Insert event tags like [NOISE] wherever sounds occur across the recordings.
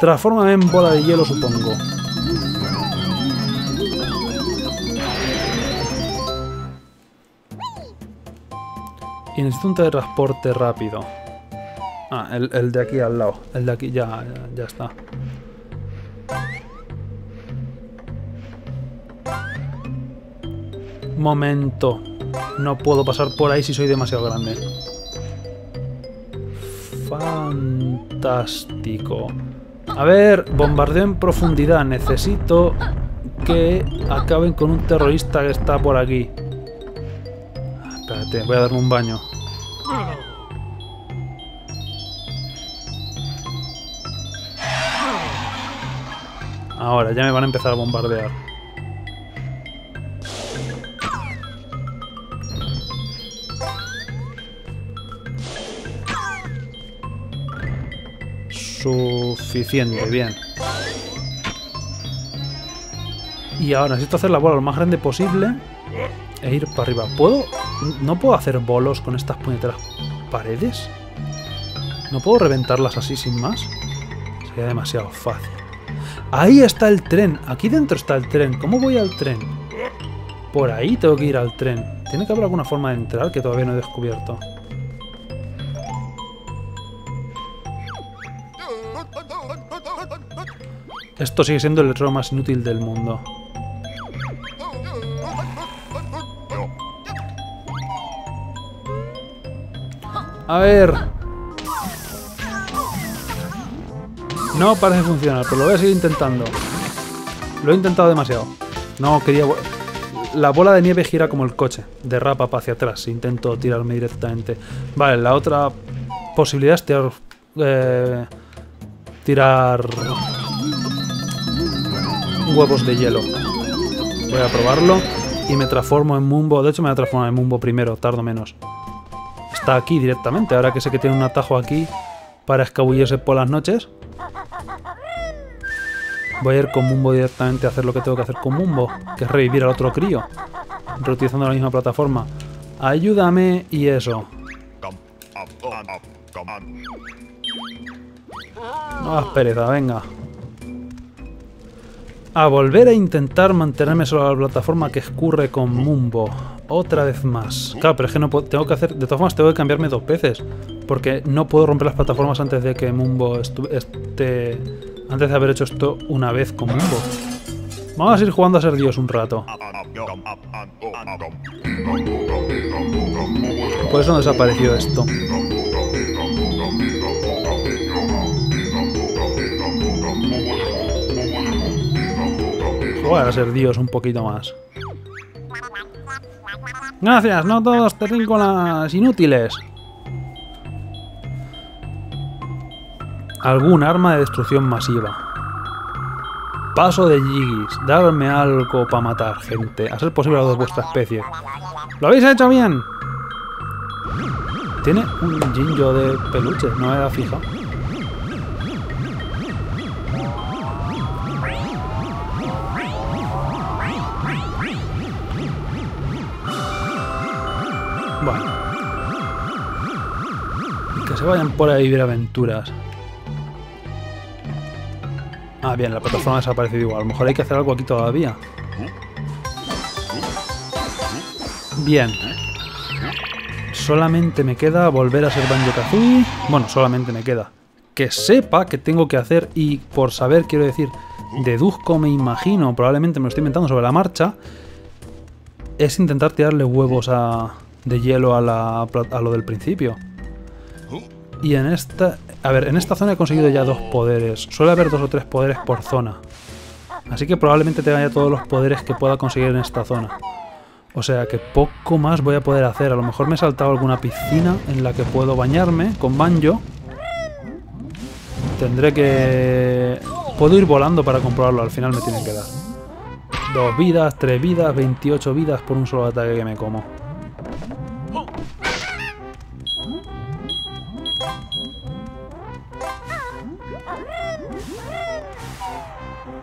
Transfórmame en bola de hielo, supongo. Y necesito un teletransporte rápido. Ah, el, el de aquí al lado. El de aquí ya, ya está. Momento. No puedo pasar por ahí si soy demasiado grande. Fantástico. A ver, bombardeo en profundidad. Necesito que acaben con un terrorista que está por aquí. Espérate, voy a darme un baño. Ahora, ya me van a empezar a bombardear. Suficiente, bien. Y ahora necesito hacer la bola lo más grande posible e ir para arriba. ¿Puedo? ¿No puedo hacer bolos con estas puñeteras paredes? ¿No puedo reventarlas así sin más? Sería demasiado fácil. Ahí está el tren. Aquí dentro está el tren. ¿Cómo voy al tren? Por ahí tengo que ir al tren. Tiene que haber alguna forma de entrar que todavía no he descubierto. Esto sigue siendo el error más inútil del mundo. A ver. No parece funcionar, pero lo voy a seguir intentando. Lo he intentado demasiado. No quería... La bola de nieve gira como el coche. Derrapa para hacia atrás. Intento tirarme directamente. Vale, la otra posibilidad es tirar... eh, tirar... Huevos de hielo. Voy a probarlo. Y me transformo en Mumbo. De hecho, me voy a transformar en Mumbo primero. Tardo menos. Está aquí directamente. Ahora que sé que tiene un atajo aquí para escabullirse por las noches. Voy a ir con Mumbo directamente a hacer lo que tengo que hacer con Mumbo, que es revivir al otro crío, reutilizando la misma plataforma. Ayúdame y eso. No hagas pereza, venga. A volver a intentar mantenerme sobre la plataforma que escurre con Mumbo. Otra vez más. Claro, pero es que no puedo, tengo que hacer... De todas formas, tengo que cambiarme dos veces. Porque no puedo romper las plataformas antes de que Mumbo esté... Antes de haber hecho esto una vez con Mumbo. Vamos a ir jugando a ser Dios un rato. Por eso no desapareció esto. Jugar a ser Dios un poquito más. Gracias, no todos terrícolas inútiles. Algún arma de destrucción masiva. Paso de Yigis. Darme algo para matar gente. A ser posible a de vuestra especie. ¡Lo habéis hecho bien! Tiene un jinjo de peluche, no era fija. Bueno. Que se vayan por ahí a vivir aventuras. Ah, bien, la plataforma ha desaparecido igual. A lo mejor hay que hacer algo aquí todavía. Bien. Solamente me queda volver a ser Banjo-Kazooie. Bueno, solamente me queda. Que sepa que tengo que hacer y por saber, quiero decir, deduzco, me imagino, probablemente me lo estoy inventando sobre la marcha, es intentar tirarle huevos a, de hielo a, lo del principio. Y en esta... A ver, en esta zona he conseguido ya dos poderes. Suele haber dos o tres poderes por zona. Así que probablemente tenga ya todos los poderes que pueda conseguir en esta zona. O sea que poco más voy a poder hacer. A lo mejor me he saltado alguna piscina en la que puedo bañarme con Banjo. Tendré que... Puedo ir volando para comprobarlo. Al final me tienen que dar. Dos vidas, tres vidas, 28 vidas por un solo ataque que me como.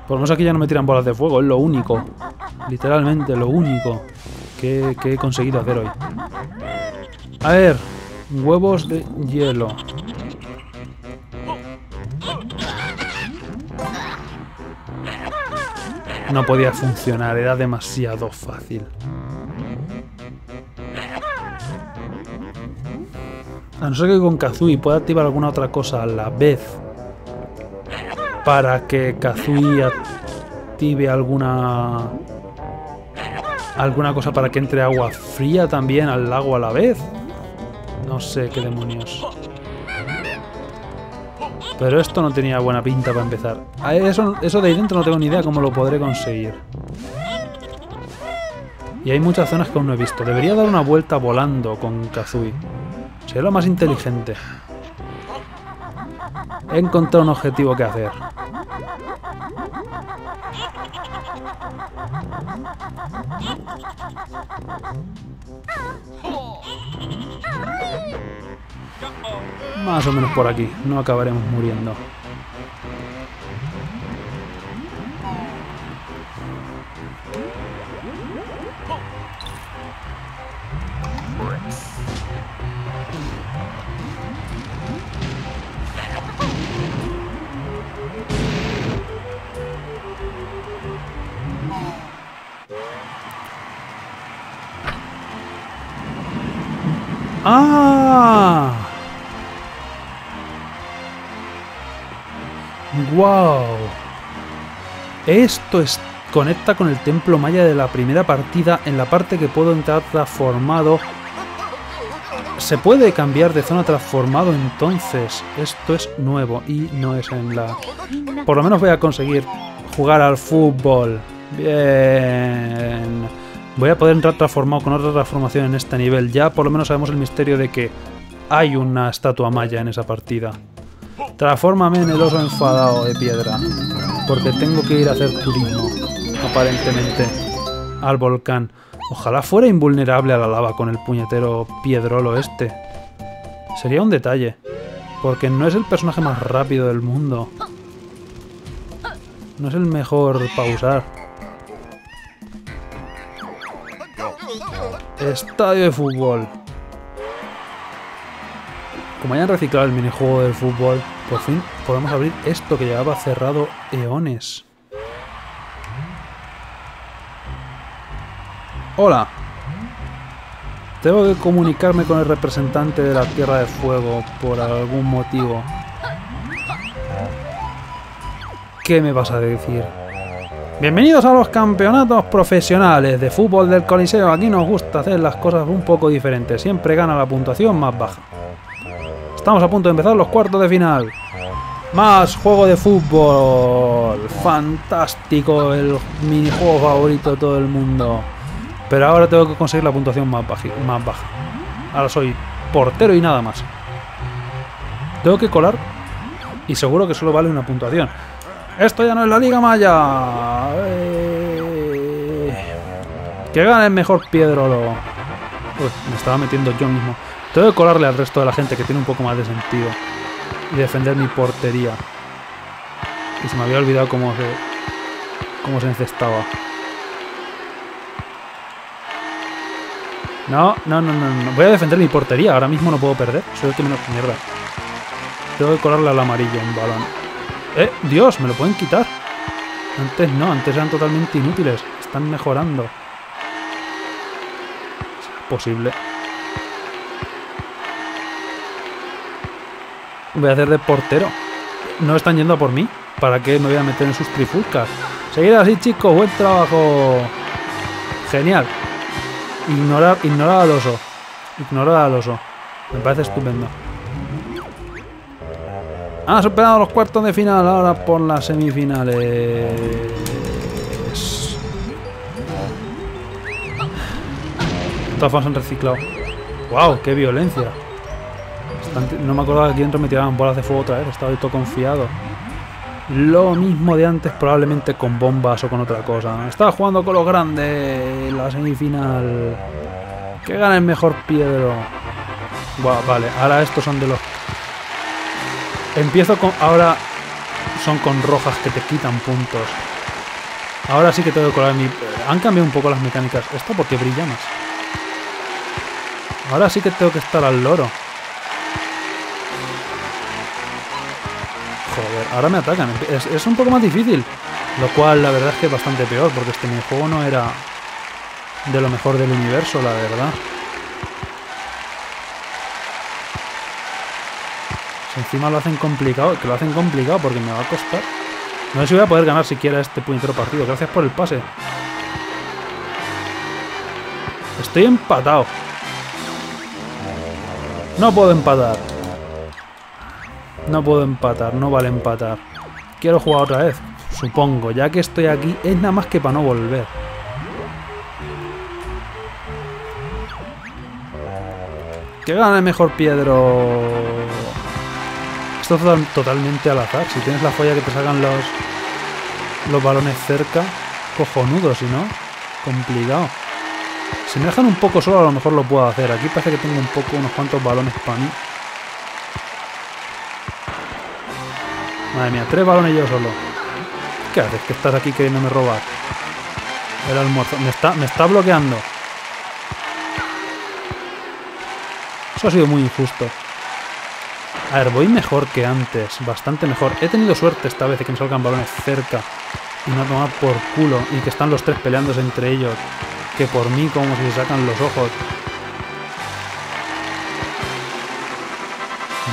Por lo menos aquí ya no me tiran bolas de fuego, es lo único. Literalmente, lo único que, he conseguido hacer hoy. A ver, huevos de hielo. No podía funcionar, era demasiado fácil. A no ser que con Kazui pueda activar alguna otra cosa a la vez para que Kazui active alguna alguna cosa para que entre agua fría también al lago a la vez. No sé qué demonios. Pero esto no tenía buena pinta para empezar. Eso, de ahí dentro no tengo ni idea cómo lo podré conseguir. Y hay muchas zonas que aún no he visto. Debería dar una vuelta volando con Kazui. Sería lo más inteligente. He un objetivo que hacer. Más o menos por aquí, no acabaremos muriendo. ¡Ah! ¡Wow! Esto es, conecta con el templo maya de la primera partida en la parte que puedo entrar transformado. Se puede cambiar de zona transformado entonces. Esto es nuevo y no es en la... Por lo menos voy a conseguir jugar al fútbol. Bien. Voy a poder entrar transformado con otra transformación en este nivel. Ya por lo menos sabemos el misterio de que hay una estatua maya en esa partida. Transfórmame en el oso enfadado de piedra. Porque tengo que ir a hacer turismo, aparentemente, al volcán. Ojalá fuera invulnerable a la lava con el puñetero piedrolo este. Sería un detalle. Porque no es el personaje más rápido del mundo. No es el mejor para Estadio de fútbol. Como hayan reciclado el minijuego del fútbol, por fin podemos abrir esto que llevaba cerrado eones. Hola. Tengo que comunicarme con el representante de la Tierra de Fuego por algún motivo. ¿Qué me vas a decir? Bienvenidos a los campeonatos profesionales de fútbol del Coliseo. Aquí nos gusta hacer las cosas un poco diferentes. Siempre gana la puntuación más baja. Estamos a punto de empezar los cuartos de final. Más juego de fútbol. Fantástico. El minijuego favorito de todo el mundo. Pero ahora tengo que conseguir la puntuación más, más baja. Ahora soy portero y nada más. Tengo que colar. Y seguro que solo vale una puntuación. Esto ya no es la Liga Maya. Eh, que gane el mejor Piedrolo. Uy, me estaba metiendo yo mismo. Tengo que colarle al resto de la gente que tiene un poco más de sentido. Y defender mi portería. Y se me había olvidado cómo se, cómo se encestaba. No, no, no, no, no. Voy a defender mi portería. Ahora mismo no puedo perder. Soy el que menos mierda. Tengo que colarle al amarillo un balón. ¡Eh! ¡Dios! ¿Me lo pueden quitar? Antes no, antes eran totalmente inútiles. Están mejorando. Es posible. Voy a hacer de portero. No están yendo a por mí. ¿Para qué me voy a meter en sus trifulcas? Seguid así, chicos. Buen trabajo. Genial. Ignorar, ignorar al oso. Ignorar al oso. Me parece estupendo. Ha superado los cuartos de final, ahora por las semifinales. Todas han reciclado. ¡Wow! ¡Qué violencia! No me acordaba que aquí dentro me tiraban bolas de fuego otra vez, estaba todo confiado. Lo mismo de antes, probablemente con bombas o con otra cosa. Estaba jugando con los grandes la semifinal. Que gana el mejor Piedro. vale, ahora estos son de los Empiezo con... Ahora son con rojas que te quitan puntos. Ahora sí que tengo que colar mi... Han cambiado un poco las mecánicas. ¿Esto porque brilla más? Ahora sí que tengo que estar al loro. Joder, ahora me atacan. Es, un poco más difícil. Lo cual la verdad es que es bastante peor, porque este juego no era de lo mejor del universo, la verdad. Encima lo hacen complicado, que lo hacen complicado porque me va a costar. No sé si voy a poder ganar siquiera este puñetero partido. Gracias por el pase. Estoy empatado. No puedo empatar. No puedo empatar, no vale empatar. Quiero jugar otra vez, supongo. Ya que estoy aquí, es nada más que para no volver. Que gane mejor Piedro. Esto es totalmente al azar. Si tienes la folla que te salgan los, los balones cerca, cojonudo, si no, complicado. Si me dejan un poco solo, a lo mejor lo puedo hacer. Aquí parece que tengo un poco, unos cuantos balones para mí. Madre mía, tres balones yo solo. ¿Qué haces? Que estás aquí queriéndome robar. El almuerzo. Me está, me está bloqueando. Eso ha sido muy injusto. A ver, voy mejor que antes. Bastante mejor. He tenido suerte esta vez de que me salgan balones cerca. Y no tomar por culo. Y que están los tres peleándose entre ellos. Que por mí como si se sacan los ojos.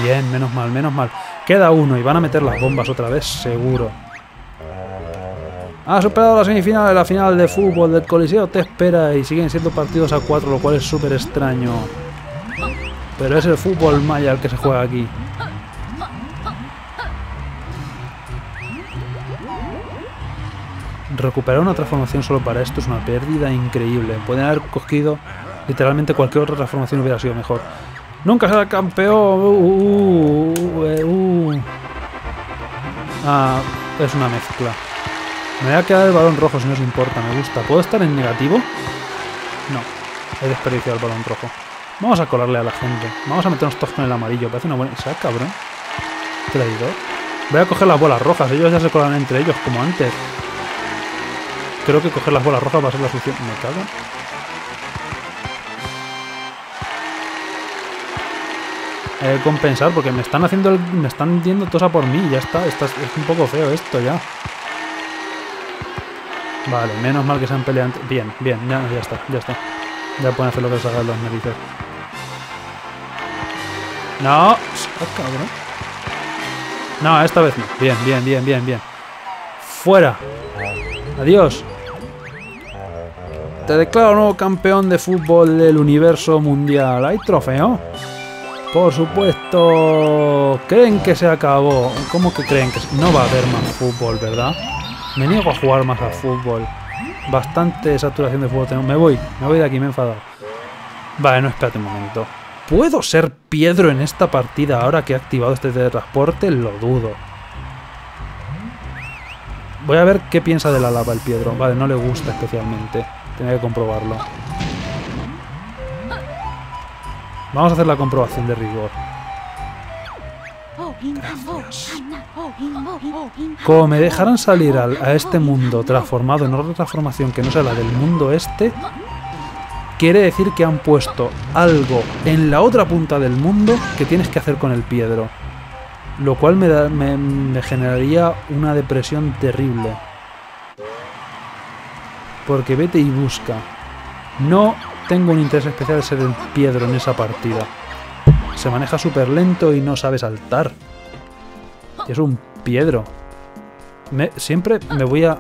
Bien, menos mal, menos mal. Queda uno y van a meter las bombas otra vez, seguro. Ha superado la semifinal de la final de fútbol del Coliseo, te espera y siguen siendo partidos a cuatro, lo cual es súper extraño. Pero es el fútbol maya el que se juega aquí. Recuperar una transformación solo para esto es una pérdida increíble. Pueden haber cogido literalmente cualquier otra transformación hubiera sido mejor. Nunca será campeón. Uh, uh, uh, uh, ah, es una mezcla. Me voy a quedar el balón rojo si no os importa, me gusta. ¿Puedo estar en negativo? No, he desperdiciado el balón rojo. Vamos a colarle a la gente. Vamos a meternos todos con el amarillo. Parece una buena... ¿Sabes, cabrón? Traidor. Voy a coger las bolas rojas. Ellos ya se colan entre ellos, como antes. Creo que coger las bolas rojas va a ser la solución. Me cago. He compensar porque me están haciendo me están yendo todos por mí ya está, está, es un poco feo esto ya. Vale menos mal que se han peleado bien bien ya, está ya está. Ya pueden hacer lo que les los narices. No ah, no esta vez no. Bien bien bien bien bien. Fuera. Adiós te declaro nuevo campeón de fútbol del universo mundial hay trofeo por supuesto, creen que se acabó. ¿Cómo que creen que no va a haber más fútbol, verdad? Me niego a jugar más a fútbol. Bastante saturación de fútbol. Me voy, me voy de aquí, me he enfadado. Vale, no, espérate un momento. ¿Puedo ser Piedro en esta partida ahora que he activado este teletransporte? Lo dudo. Voy a ver qué piensa de la lava el Piedro. Vale, no le gusta especialmente. Tengo que comprobarlo. Vamos a hacer la comprobación de rigor. Como me dejaran salir a este mundo transformado en otra transformación que no sea la del mundo este, quiere decir que han puesto algo en la otra punta del mundo que tienes que hacer con el piedro. Lo cual me generaría una depresión terrible. Porque vete y busca. No tengo un interés especial de ser el Piedro en esa partida. Se maneja súper lento y no sabe saltar. Es un Piedro. siempre me voy a...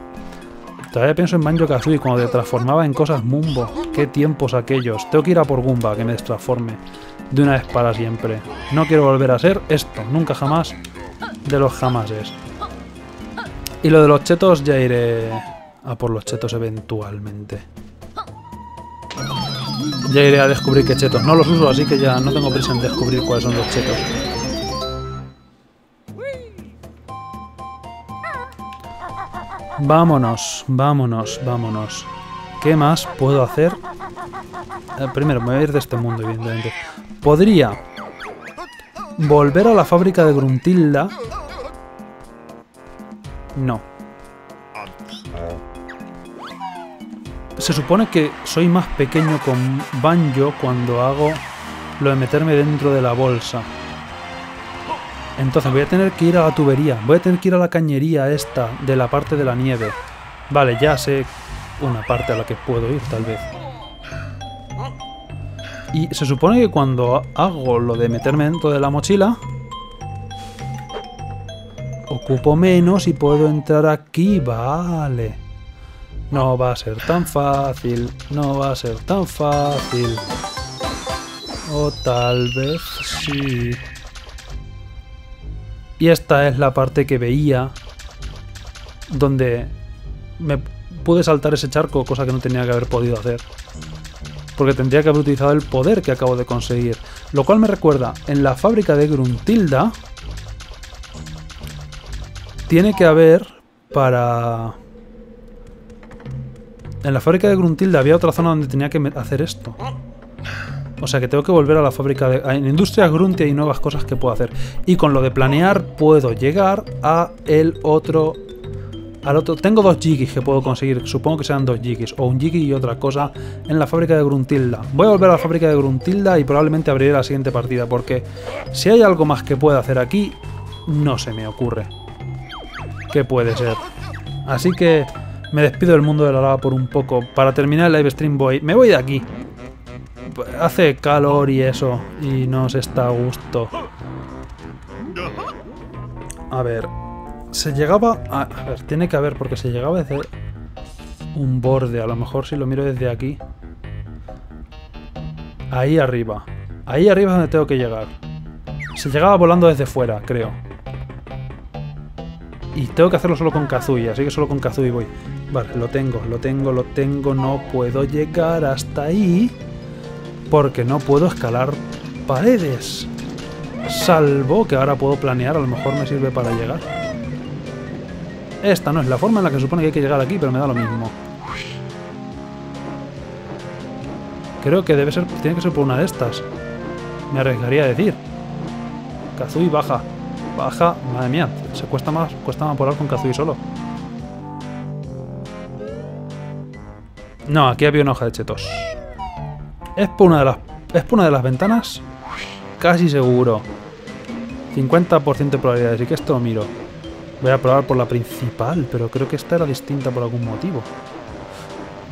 Todavía pienso en Banjo Kazooie cuando te transformaba en cosas Mumbo. Qué tiempos aquellos. Tengo que ir a por Goomba que me destransforme. De una vez para siempre. No quiero volver a ser esto. Nunca jamás de los jamases. Y lo de los chetos ya iré a por los chetos eventualmente. Ya iré a descubrir qué chetos. No los uso, así que ya no tengo prisa en descubrir cuáles son los chetos. Vámonos, vámonos, vámonos. ¿Qué más puedo hacer? Eh, primero, me voy a ir de este mundo, evidentemente. Podría volver a la fábrica de Gruntilda. No. Se supone que soy más pequeño con Banjo cuando hago lo de meterme dentro de la bolsa. Entonces voy a tener que ir a la tubería. Voy a tener que ir a la cañería esta de la parte de la nieve. Vale, ya sé una parte a la que puedo ir, tal vez. Y se supone que cuando hago lo de meterme dentro de la mochila, ocupo menos y puedo entrar aquí. Vale. No va a ser tan fácil. No va a ser tan fácil. O tal vez sí. Y esta es la parte que veía donde me pude saltar ese charco, cosa que no tenía que haber podido hacer. Porque tendría que haber utilizado el poder que acabo de conseguir. Lo cual me recuerda, en la fábrica de Gruntilda tiene que haber para... En la fábrica de Gruntilda había otra zona donde tenía que hacer esto. O sea que tengo que volver a la fábrica de... En Industrias Grunti hay nuevas cosas que puedo hacer. Y con lo de planear puedo llegar a el otro... Al otro... Tengo dos jiggies que puedo conseguir. Supongo que sean dos jiggies. O un jiggy y otra cosa en la fábrica de Gruntilda. Voy a volver a la fábrica de Gruntilda y probablemente abriré la siguiente partida. Porque si hay algo más que pueda hacer aquí, no se me ocurre. ¿Qué puede ser? Así que me despido del mundo de la lava por un poco. Para terminar el live stream voy... Me voy de aquí hace calor y eso, y no se está a gusto. A ver, se llegaba... A, a, ver, tiene que haber, porque se llegaba desde un borde. A lo mejor si lo miro desde aquí. Ahí arriba. Ahí arriba es donde tengo que llegar. Se llegaba volando desde fuera, creo. Y tengo que hacerlo solo con Kazooie, así que solo con Kazooie voy. Vale, lo tengo, lo tengo, lo tengo. No puedo llegar hasta ahí porque no puedo escalar paredes. Salvo que ahora puedo planear, a lo mejor me sirve para llegar. Esta no es la forma en la que supone que hay que llegar aquí, pero me da lo mismo. Creo que debe ser, tiene que ser por una de estas. Me arriesgaría a decir. Kazui baja. Baja. Madre mía, se cuesta más, cuesta más volar con Kazui solo. No, aquí había una hoja de chetos. Es por una de las, es por una de las ventanas. Casi seguro. 50% de probabilidades. Y que esto lo miro. Voy a probar por la principal, pero creo que esta era distinta por algún motivo.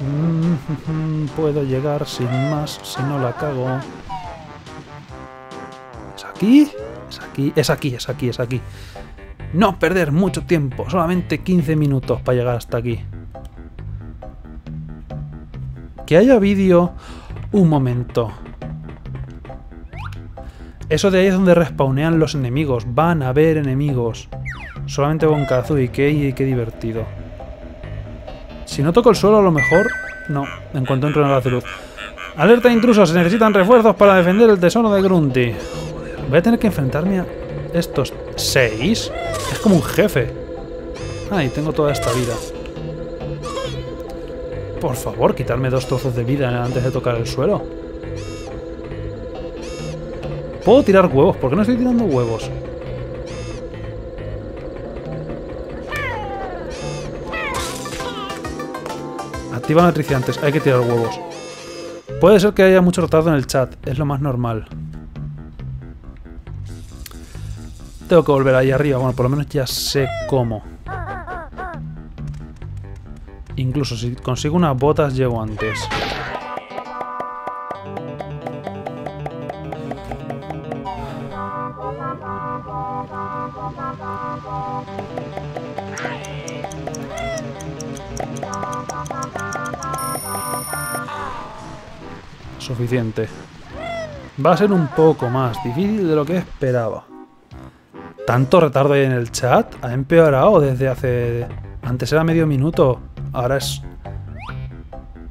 Mm, [LAUGHS] puedo llegar sin más si no la cago. ¿Es aquí? ¿Es aquí? Es aquí, es aquí, es aquí. No perder mucho tiempo. Solamente 15 minutos para llegar hasta aquí. Que haya vídeo un momento. Eso de ahí es donde respawnean los enemigos. Van a haber enemigos. Solamente con Kazooie. Qué, qué divertido. Si no toco el suelo, a lo mejor... No, en cuanto entro en la luz. Alerta intrusos. Se necesitan refuerzos para defender el tesoro de Grunty. Voy a tener que enfrentarme a estos seis. Es como un jefe. Ay, tengo toda esta vida. Por favor, quitarme dos trozos de vida antes de tocar el suelo. Puedo tirar huevos. ¿Por qué no estoy tirando huevos? Activa nutriciantes. Hay que tirar huevos. Puede ser que haya mucho retardo en el chat. Es lo más normal. Tengo que volver ahí arriba. Bueno, por lo menos ya sé cómo. Incluso si consigo unas botas llego antes. Suficiente. Va a ser un poco más difícil de lo que esperaba. ¿Tanto retardo ahí en el chat? ¿Ha empeorado desde hace... Antes era medio minuto. Ahora es...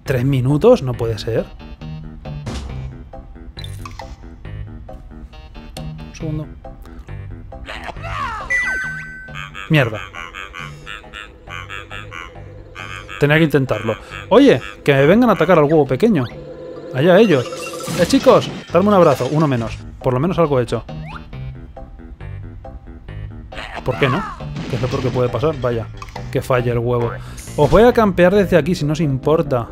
¿Tres minutos? No puede ser. Un segundo. Mierda. Tenía que intentarlo. Oye, que me vengan a atacar al huevo pequeño. Allá ellos. Eh, chicos, darme un abrazo. Uno menos. Por lo menos algo hecho. ¿Por qué no? ¿Qué es lo peor que puede pasar? Vaya, que falle el huevo. Os voy a campear desde aquí si no os importa.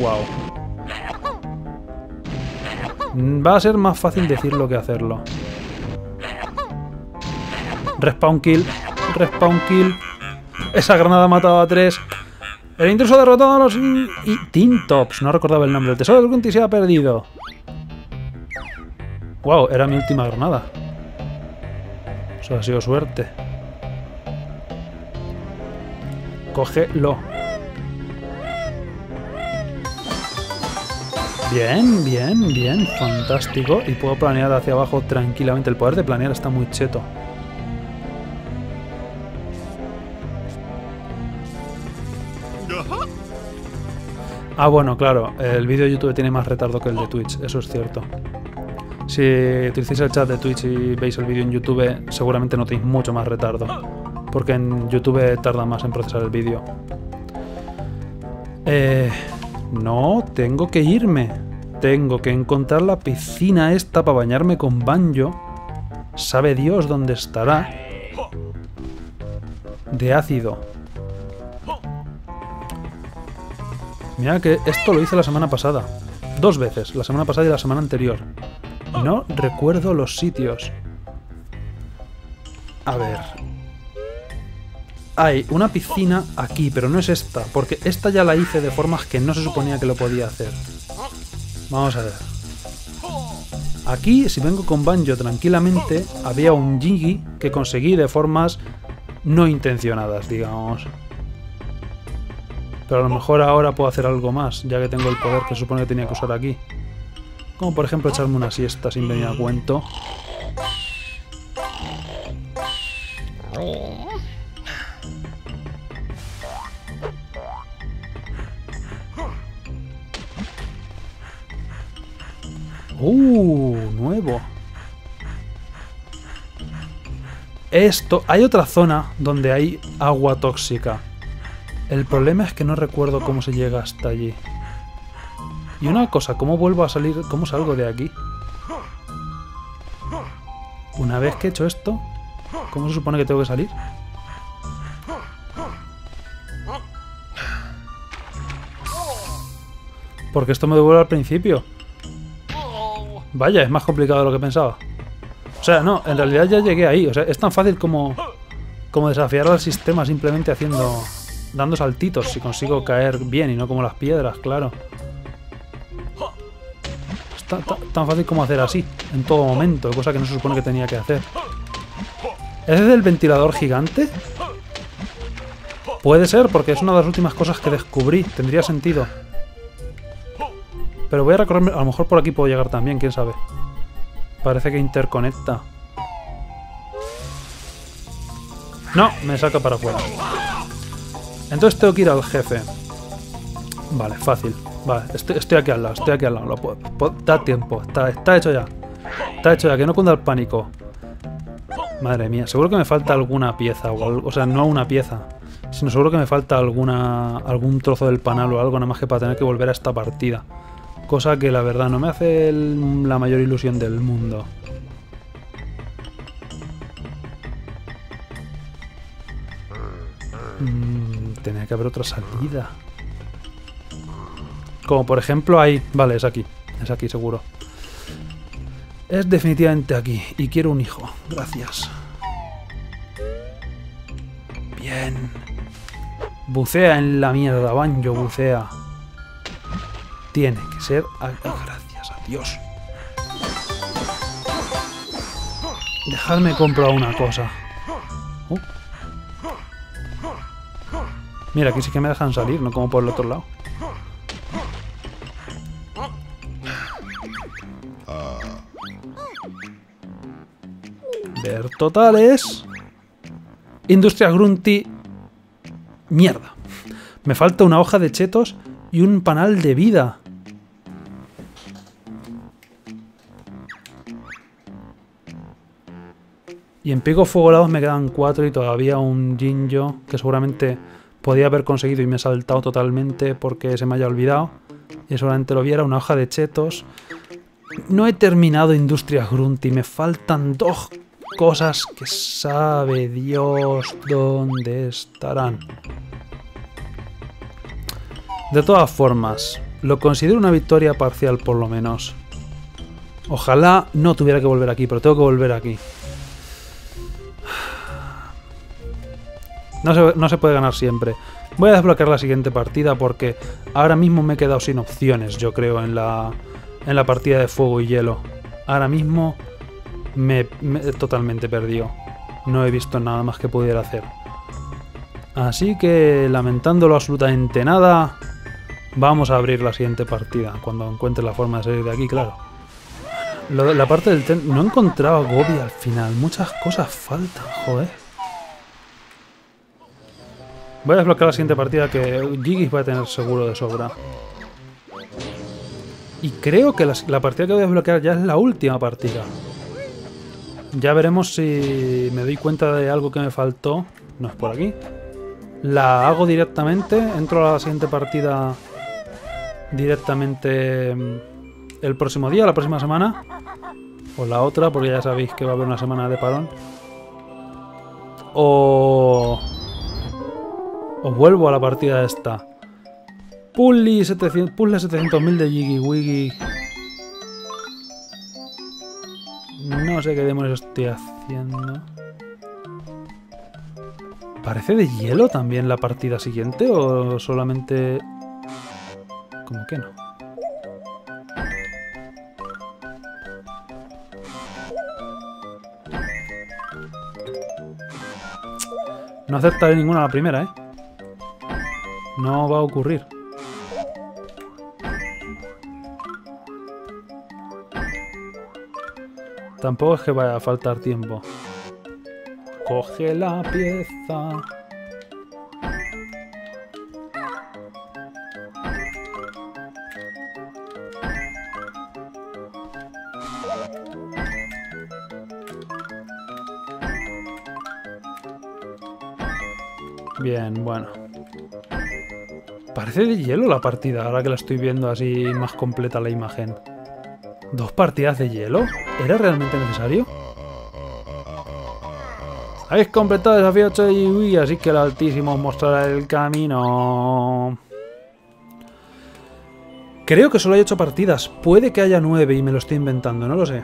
Wow. Va a ser más fácil decirlo que hacerlo. Respawn kill. Respawn kill. Esa granada ha matado a tres. El intruso ha derrotado a los... Y Tintops. No recordaba el nombre. El tesoro del Grunty se ha perdido. Wow, era mi última granada. Ha sido suerte. Cógelo. Bien, bien, bien. Fantástico. Y puedo planear hacia abajo tranquilamente. El poder de planear está muy cheto. Ah, bueno, claro. El vídeo de YouTube tiene más retardo que el de Twitch. Eso es cierto. Si utilizáis el chat de Twitch y veis el vídeo en YouTube, seguramente notéis mucho más retardo. Porque en YouTube tarda más en procesar el vídeo. Eh, no, tengo que irme. Tengo que encontrar la piscina esta para bañarme con banjo. Sabe Dios dónde estará. De ácido. Mira que esto lo hice la semana pasada. Dos veces, la semana pasada y la semana anterior. No recuerdo los sitios. A ver. Hay una piscina aquí, pero no es esta, porque esta ya la hice de formas que no se suponía que lo podía hacer. Vamos a ver. Aquí, si vengo con Banjo tranquilamente, había un Jiggy que conseguí de formas no intencionadas, digamos. Pero a lo mejor ahora puedo hacer algo más, ya que tengo el poder que supone que tenía que usar aquí. Como por ejemplo echarme una siesta sin venir a cuento. ¡Uh! Nuevo. Esto... Hay otra zona donde hay agua tóxica. El problema es que no recuerdo cómo se llega hasta allí. Y una cosa, ¿cómo vuelvo a salir? ¿Cómo salgo de aquí? Una vez que he hecho esto, ¿cómo se supone que tengo que salir? Porque esto me devuelve al principio. Vaya, es más complicado de lo que pensaba. O sea, no, en realidad ya llegué ahí. O sea, es tan fácil como, como desafiar al sistema simplemente haciendo... Dando saltitos si consigo caer bien y no como las piedras, claro. Tan fácil como hacer así, en todo momento, cosa que no se supone que tenía que hacer. ¿Es el ventilador gigante? Puede ser, porque es una de las últimas cosas que descubrí. Tendría sentido. Pero voy a recorrerme... A lo mejor por aquí puedo llegar también, quién sabe. Parece que interconecta. No, me saca para afuera. Entonces tengo que ir al jefe. Vale, fácil. Vale, estoy, aquí al lado, estoy aquí al lado. Da tiempo, está, hecho ya. Está hecho ya, que no cunda el pánico. Madre mía, seguro que me falta alguna pieza. O, algo- o sea, no una pieza. Sino seguro que me falta alguna algún trozo del panal o algo, nada más que para tener que volver a esta partida. Cosa que la verdad no me hace la mayor ilusión del mundo. Mm, tenía que haber otra salida. Como por ejemplo ahí. Vale, es aquí. Es aquí seguro. Es definitivamente aquí. Y quiero un hijo. Gracias. Bien. Bucea en la mierda, Banjo, bucea. Tiene que ser... gracias a Dios. Dejadme comprar una cosa. Uh. Mira, aquí sí que me dejan salir, no como por el otro lado. Totales. Industria Grunty. Mierda. Me falta una hoja de chetos y un panal de vida. Y en Pico Fuegolados me quedan cuatro y todavía un Jinjo que seguramente podía haber conseguido y me he saltado totalmente porque se me haya olvidado. Y seguramente lo viera, una hoja de chetos. No he terminado Industrias Grunty, me faltan dos cosas que sabe Dios dónde estarán. De todas formas, lo considero una victoria parcial por lo menos. Ojalá no tuviera que volver aquí, pero tengo que volver aquí. No se, no se puede ganar siempre. Voy a desbloquear la siguiente partida porque ahora mismo me he quedado sin opciones, yo creo, en la, en la partida de fuego y hielo. Ahora mismo me, me totalmente perdido. No he visto nada más que pudiera hacer. Así que, lamentándolo absolutamente nada, vamos a abrir la siguiente partida. Cuando encuentre la forma de salir de aquí, claro. La parte del tren... No he encontrado a Gobi al final. Muchas cosas faltan, joder. Voy a desbloquear la siguiente partida que Gigis va a tener seguro de sobra. Y creo que la, la partida que voy a desbloquear ya es la última partida. Ya veremos si me doy cuenta de algo que me faltó. No es por aquí. La hago directamente. Entro a la siguiente partida directamente mm, el próximo día, la próxima semana. O la otra, porque ya sabéis que va a haber una semana de parón. O... O vuelvo a la partida esta. Puzzle 700 puzzle 700.000 de Jiggy Wiggy. No sé qué demonios estoy haciendo. ¿Parece de hielo también la partida siguiente o solamente... Como que no? No aceptaré ninguna la primera, ¿eh? No va a ocurrir. Tampoco es que vaya a faltar tiempo. Coge la pieza. Bien, bueno. Parece de hielo la partida, ahora que la estoy viendo así más completa la imagen. ¿Dos partidas de hielo? ¿Era realmente necesario? Habéis completado el desafío 8 de Yui, así que el Altísimo os mostrará el camino. Creo que solo hay 8 partidas. Puede que haya 9 y me lo estoy inventando, no lo sé.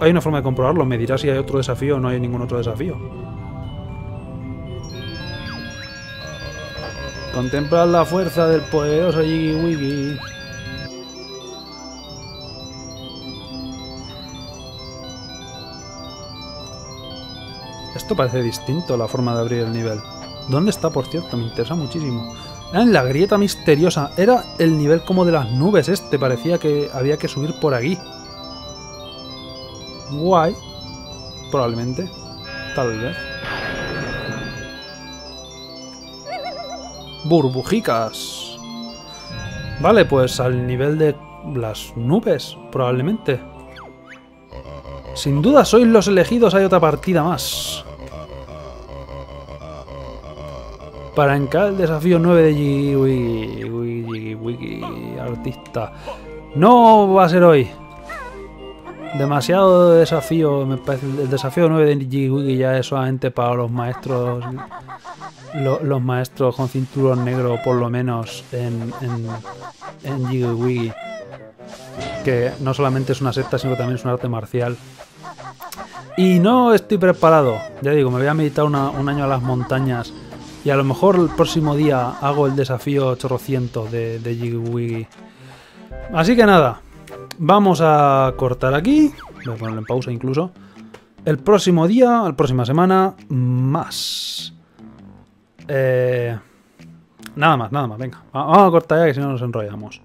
Hay una forma de comprobarlo. Me dirá si hay otro desafío o no hay ningún otro desafío. Contemplad la fuerza del poderoso Wigi. Esto parece distinto la forma de abrir el nivel. ¿Dónde está, por cierto? Me interesa muchísimo. Ah, en la grieta misteriosa. Era el nivel como de las nubes este. Parecía que había que subir por aquí. Guay. Probablemente. Tal vez. Burbujicas. Vale, pues al nivel de las nubes, probablemente. Sin duda sois los elegidos, hay otra partida más. Para encarar el desafío 9 de Wiggy, Wiggy, artista. No va a ser hoy. Demasiado desafío, me parece. El desafío 9 de Jiggy Wiggy ya es solamente para los maestros. lo- los maestros con cinturón negro, por lo menos, en, en, en. Que no solamente es una secta, sino que también es un arte marcial. Y no estoy preparado. Ya digo, me voy a meditar un año a las montañas. Y a lo mejor el próximo día hago el desafío 800 de, de Jiggy Wiggy. Así que nada, vamos a cortar aquí. Voy a ponerlo en pausa incluso. El próximo día, la próxima semana, más. Eh, nada más, nada más, venga. Va- Vamos a cortar ya que si no nos enrollamos.